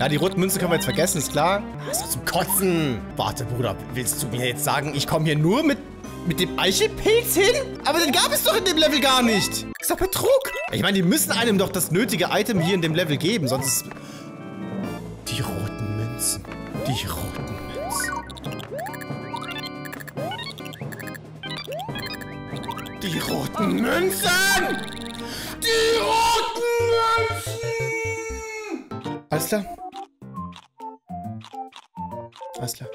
Ja, die roten Münzen können wir jetzt vergessen, ist klar. Das ist doch zum Kotzen. Warte, Bruder, willst du mir jetzt sagen, ich komme hier nur mit, mit dem Eichelpilz hin? Aber den gab es doch in dem Level gar nicht. Ist doch Betrug. Ich meine, die müssen einem doch das nötige Item hier in dem Level geben, sonst ist... Die roten Münzen. Die roten Münzen. Die roten Münzen! Die roten Münzen! Alles klar? À cela.